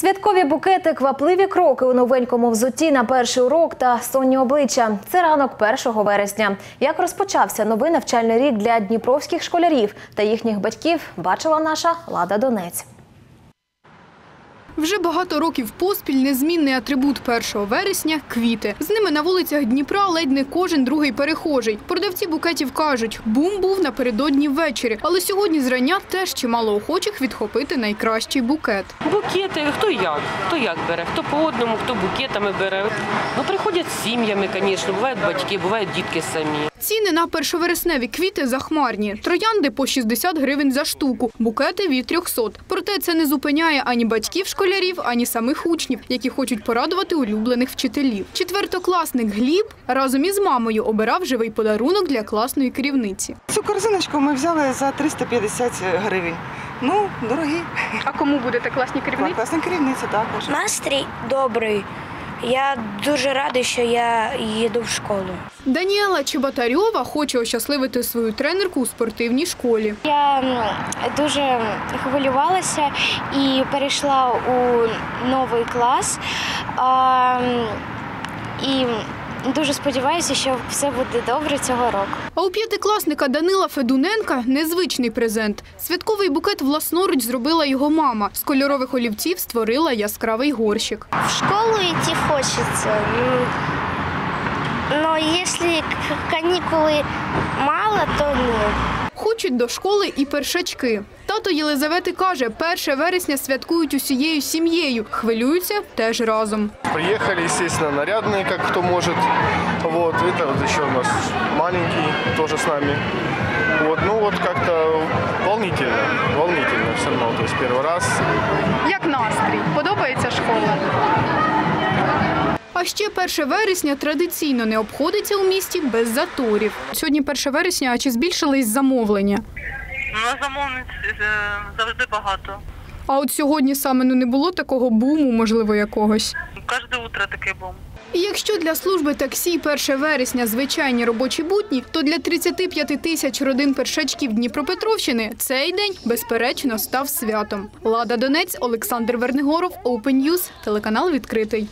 Святкові букети, квапливі кроки у новенькому взутті на перший урок та сонні обличчя. Це ранок 1 вересня. Як розпочався новий навчальний рік для дніпровських школярів та їхніх батьків, бачила наша Лада Донець. Вже багато років поспіль незмінний атрибут 1 вересня – квіти. З ними на вулицях Дніпра ледь не кожен другий перехожий. Продавці букетів кажуть, бум був напередодні ввечері, але сьогодні зрання теж чимало охочих відхопити найкращий букет. Букети, хто як, хто як бере, хто по одному, хто букетами бере. Ну, приходять з сім'ями, звісно, бувають батьки, бувають дітки самі. Ціни на першовересневі квіти захмарні. Троянди по 60 гривень за штуку, букети від 300. Проте це не зупиняє ані батьків школярів, ані самих учнів, які хочуть порадувати улюблених вчителів. Четвертокласник Гліб разом із мамою обирав живий подарунок для класної керівниці. Цю корзиночку ми взяли за 350 гривень. Ну, дорогі. А кому будете класні Класна керівниця також. Настрій добрий. Я дуже радий, що я їду в школу. Даніела Чеботарьова хоче ощасливити свою тренерку у спортивній школі. Я дуже хвилювалася і перейшла у новий клас. І дуже сподіваюся, що все буде добре цього року. А у п'ятикласника Данила Федуненка незвичний презент. Святковий букет власноруч зробила його мама. З кольорових олівців створила яскравий горщик. В школу йти хочеться. Ну, Но если каникулы мало, то нет. Хочуть до школи і першачки. Тато Єлизавети каже, 1 вересня святкують усією сім'єю. Хвилюються теж разом. Приехали, естественно, нарядные, как кто может. Вот, это вот еще у нас маленький, тоже с нами. Вот, ну вот как-то волнительно, волнительно все равно, то есть первый раз. Як настрій? Подобається школа? А ще 1 вересня традиційно не обходиться у місті без заторів. Сьогодні 1 вересня, а чи збільшились замовлення? Ну, замовниць е, завжди багато. А от сьогодні саме ну, не було такого буму, можливо, якогось. Кожне утро такий бум. І якщо для служби таксі 1 вересня звичайні робочі будні, то для 35 тисяч родин першачків Дніпропетровщини цей день, безперечно, став святом. Лада Донець, Олександр Вернигоров, Open News, телеканал відкритий.